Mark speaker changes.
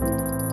Speaker 1: you